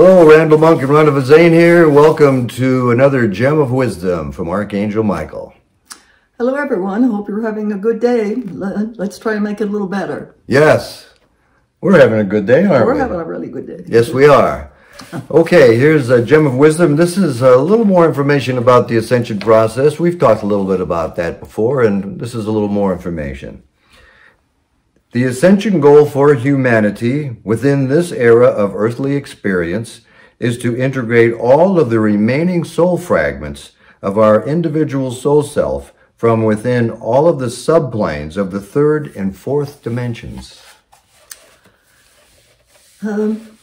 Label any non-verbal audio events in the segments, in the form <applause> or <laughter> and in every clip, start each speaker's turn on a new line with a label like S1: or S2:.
S1: Hello, Randall Monk and Ronna Vezane here. Welcome to another Gem of Wisdom from Archangel Michael.
S2: Hello, everyone. Hope you're having a good day. Let's try to make it a little better.
S1: Yes, we're having a good day, aren't
S2: we're
S1: we?
S2: We're having a really good day.
S1: Yes, we are. <laughs> Okay, here's a Gem of Wisdom. This is a little more information about the ascension process. We've talked a little bit about that before, and this is a little more information. The ascension goal for humanity within this era of earthly experience is to integrate all of the remaining soul fragments of our individual soul self from within all of the subplanes of the third and fourth dimensions.
S2: Um,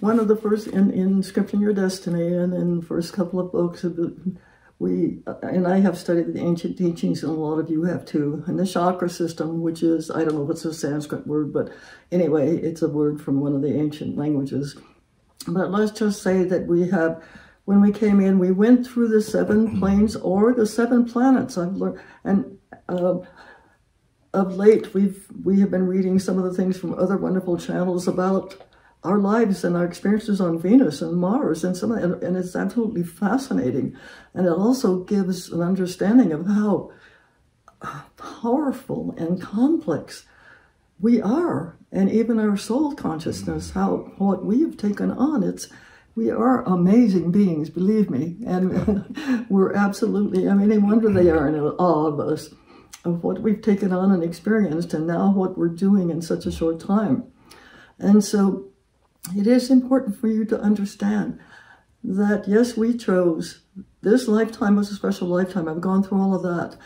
S2: one of the first in, in Scripting Your Destiny and in the first couple of books of the we and I have studied the ancient teachings, and a lot of you have too. And the chakra system, which is I don't know if it's a Sanskrit word, but anyway, it's a word from one of the ancient languages. But let's just say that we have, when we came in, we went through the seven <clears throat> planes or the seven planets. I've learned, and uh, of late we've we have been reading some of the things from other wonderful channels about our lives and our experiences on Venus and Mars and some and, and it's absolutely fascinating. And it also gives an understanding of how powerful and complex we are and even our soul consciousness, how what we have taken on, it's we are amazing beings, believe me. And <laughs> we're absolutely, I mean, no wonder they are in awe of us, of what we've taken on and experienced, and now what we're doing in such a short time. And so it is important for you to understand that yes, we chose this lifetime was a special lifetime. I've gone through all of that,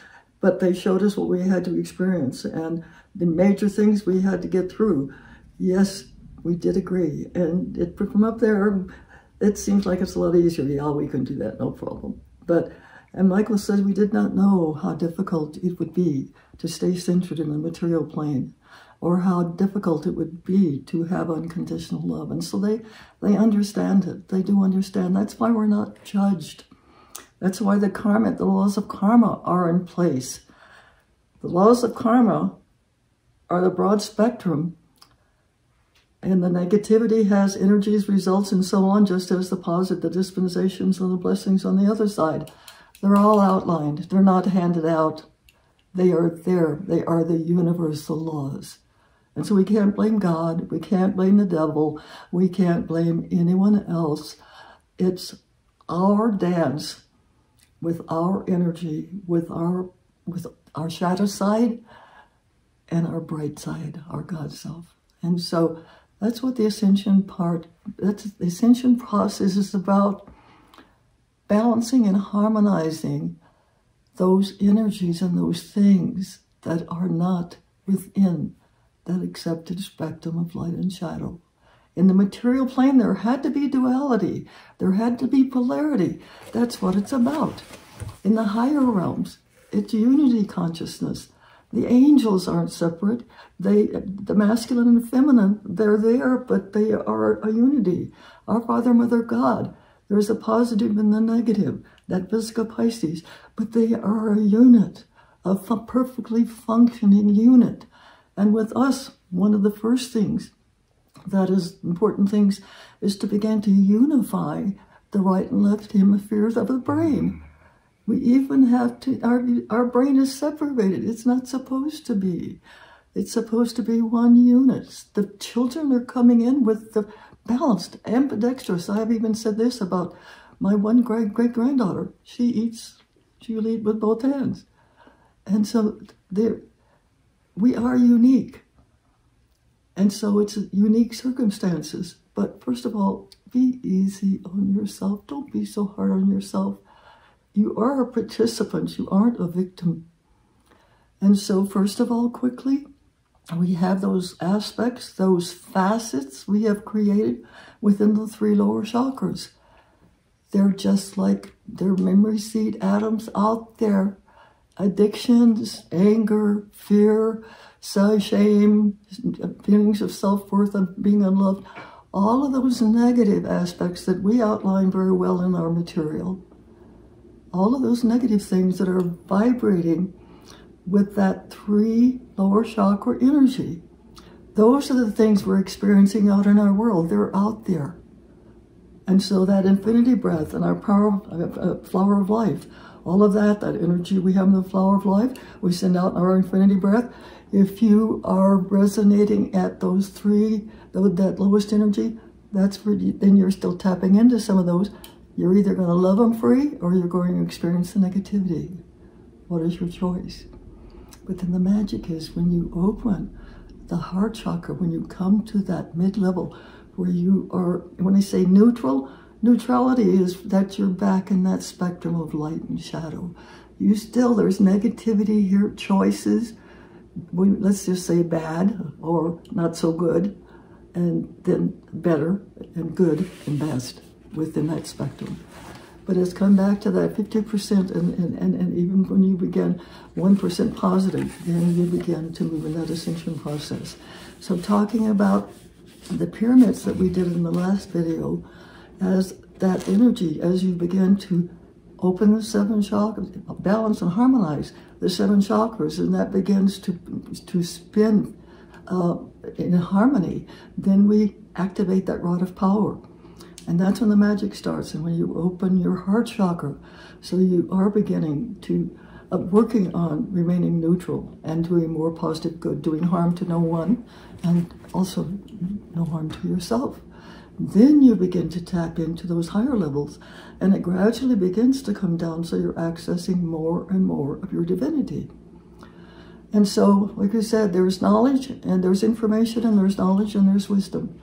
S2: but they showed us what we had to experience and the major things we had to get through. Yes, we did agree. And it, put from up there, it seems like it's a lot easier. Yeah, we can do that, no problem. But, and Michael says we did not know how difficult it would be to stay centered in the material plane or how difficult it would be to have unconditional love. And so they, they understand it. They do understand. That's why we're not judged. That's why the karma, the laws of karma are in place. The laws of karma are the broad spectrum and the negativity has energies, results, and so on, just as the positive, the dispensations, and the blessings on the other side. They're all outlined. They're not handed out. They are there. They are the universal laws. And so we can't blame God. We can't blame the devil. We can't blame anyone else. It's our dance with our energy, with our with our shadow side and our bright side, our God self. And so that's what the ascension part, that's the ascension process is about balancing and harmonizing those energies and those things that are not within that accepted spectrum of light and shadow. In the material plane, there had to be duality. There had to be polarity. That's what it's about. In the higher realms, it's unity consciousness. The angels aren't separate. They, the masculine and feminine, they're there, but they are a unity. Our Father, Mother, God. There's a positive and the negative. That Vesica Piscis, but they are a unit, a perfectly functioning unit. And with us, one of the first things that is important things is to begin to unify the right and left hemispheres of the brain. We even have to, our, our brain is separated. It's not supposed to be. It's supposed to be one unit. The children are coming in with the balanced, ambidextrous. I've even said this about my one great great granddaughter. She eats, she'll eat with both hands. And so they're, we are unique. And so it's unique circumstances. But first of all, be easy on yourself. Don't be so hard on yourself. You are a participant. You aren't a victim. And so first of all, quickly, we have those aspects, those facets we have created within the three lower chakras. They're just like their memory seed atoms out there. Addictions, anger, fear, shame, feelings of self-worth and being unloved, all of those negative aspects that we outline very well in our material, all of those negative things that are vibrating with that three lower chakra energy. Those are the things we're experiencing out in our world. They're out there. And so that infinity breath and our power, uh, flower of life, all of that, that energy we have in the flower of life, we send out our infinity breath. If you are resonating at those three, that lowest energy, that's you, then you're still tapping into some of those. You're either going to love them free or you're going to experience the negativity. What is your choice? But then the magic is when you open the heart chakra, when you come to that mid level where you are, when I say neutral, neutrality is that you're back in that spectrum of light and shadow. You still, there's negativity here, choices. We, let's just say bad or not so good, and then better and good and best within that spectrum. But it's come back to that 50%, and, and, and, and even when you begin 1% positive, then you begin to move in that ascension process. So, talking about the pyramids that we did in the last video, as that energy, as you begin to open the seven chakras, balance and harmonize the seven chakras, and that begins to, to spin uh, in harmony, then we activate that rod of power. And that's when the magic starts and when you open your heart chakra. So you are beginning to uh, working on remaining neutral and doing more positive good, doing harm to no one and also no harm to yourself. Then you begin to tap into those higher levels and it gradually begins to come down so you're accessing more and more of your divinity. And so, like I said, there's knowledge and there's information and there's knowledge and there's wisdom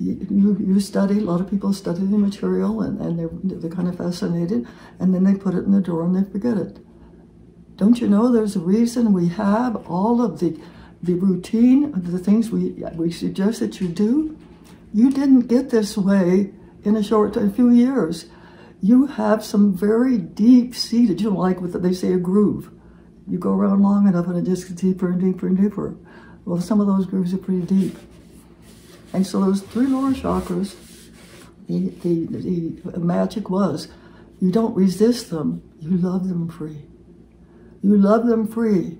S2: you, you study, a lot of people study the material and, and they're, they're kind of fascinated, and then they put it in the drawer and they forget it. Don't you know there's a reason we have all of the, the routine, of the things we, we suggest that you do? You didn't get this way in a short, a few years. You have some very deep seated, you know, like what they say, a groove. You go around long enough and it just gets deeper and deeper and deeper. Well, some of those grooves are pretty deep. And so those three lower chakras, the, the, the magic was you don't resist them, you love them free. You love them free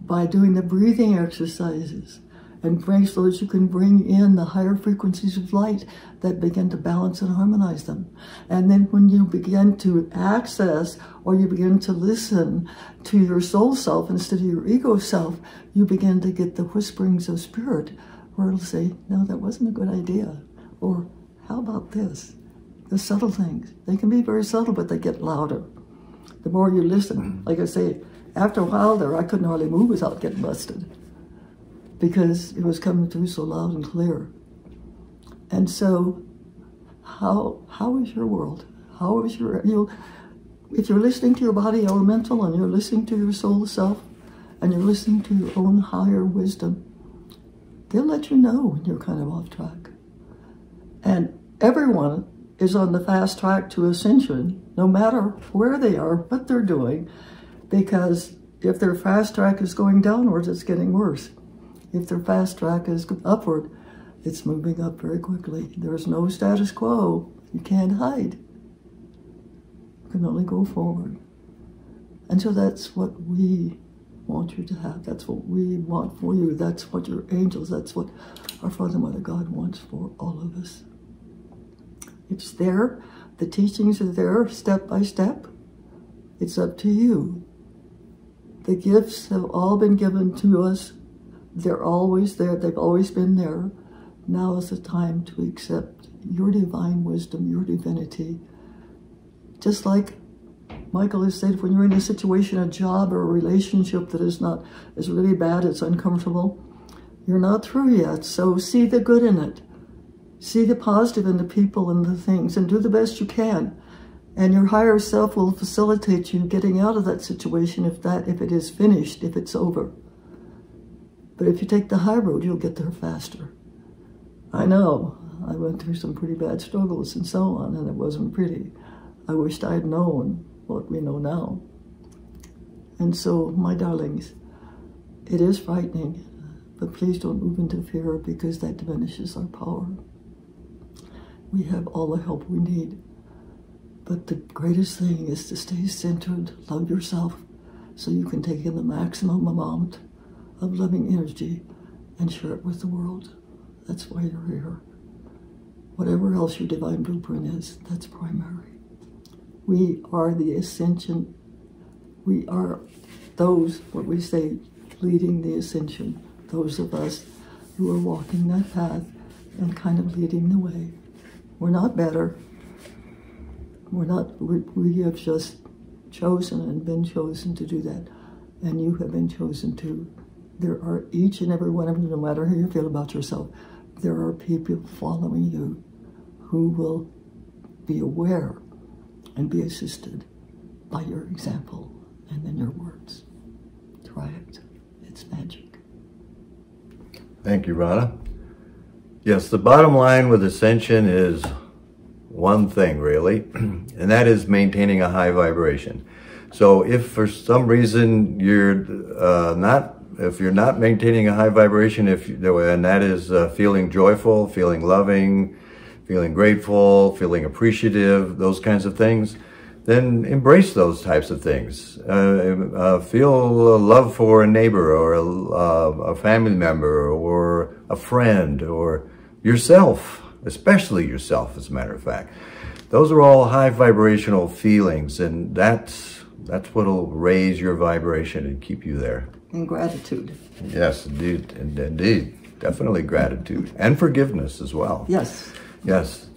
S2: by doing the breathing exercises and bring so that you can bring in the higher frequencies of light that begin to balance and harmonize them. And then when you begin to access or you begin to listen to your soul self instead of your ego self, you begin to get the whisperings of spirit or it'll say, no, that wasn't a good idea. Or how about this? The subtle things. They can be very subtle, but they get louder. The more you listen, like I say, after a while there, I couldn't hardly move without getting busted because it was coming through so loud and clear. And so, how how is your world? How is your you? If you're listening to your body elemental and you're listening to your soul self, and you're listening to your own higher wisdom, they'll let you know when you're kind of off track. And everyone is on the fast track to ascension, no matter where they are, what they're doing, because if their fast track is going downwards, it's getting worse. If their fast track is upward, it's moving up very quickly. There's no status quo. You can't hide. You can only go forward. And so that's what we want you to have. That's what we want for you. That's what your angels, that's what our Father Mother God wants for all of us. It's there. The teachings are there step by step. It's up to you. The gifts have all been given to us. They're always there. They've always been there. Now is the time to accept your divine wisdom, your divinity. Just like Michael has said, when you're in a situation, a job or a relationship that is not, is really bad, it's uncomfortable, you're not through yet. So see the good in it. See the positive in the people and the things and do the best you can. And your higher self will facilitate you getting out of that situation if that, if it is finished, if it's over. But if you take the high road, you'll get there faster. I know. I went through some pretty bad struggles and so on, and it wasn't pretty. I wished I'd known what we know now. And so, my darlings, it is frightening, but please don't move into fear because that diminishes our power. We have all the help we need. But the greatest thing is to stay centered, love yourself, so you can take in the maximum amount of loving energy and share it with the world. That's why you're here. whatever else your divine blueprint is, that's primary. We are the ascension. We are those, what we say, leading the ascension. Those of us who are walking that path and kind of leading the way. We're not better. We're not, we, we have just chosen and been chosen to do that. And you have been chosen to. There are each and every one of you, no matter how you feel about yourself, there are people following you who will be aware and be assisted by your example and then your words. Try it. It's magic.
S1: Thank you, Ronna. Yes, the bottom line with Ascension is one thing, really, <clears throat> and that is maintaining a high vibration. So if for some reason you're uh, not, if you're not maintaining a high vibration, if and that is uh, feeling joyful, feeling loving, feeling grateful, feeling appreciative, those kinds of things, then embrace those types of things. Uh, uh, feel love for a neighbor or a, uh, a, family member or a friend or yourself, especially yourself, as a matter of fact. Those are all high vibrational feelings, and that's that's what'll raise your vibration and keep you there.
S2: And gratitude.
S1: Yes, indeed, indeed, definitely gratitude and forgiveness as well.
S2: Yes.
S1: Yes,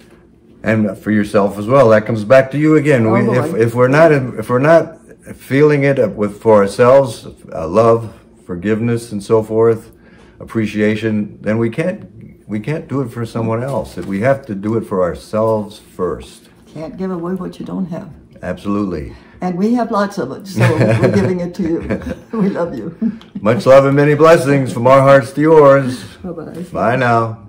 S1: and for yourself as well. That comes back to you again.
S2: Oh,
S1: we, if, if we're not if we're not feeling it with for ourselves, uh, love, forgiveness, and so forth, appreciation, then we can't we can't do it for someone else. We have to do it for ourselves first.
S2: Can't give away what you don't have.
S1: Absolutely.
S2: And we have lots of it, so we're giving it to you. <laughs> We love you.
S1: Much love and many blessings from our hearts to yours.
S2: Bye bye.
S1: Bye now.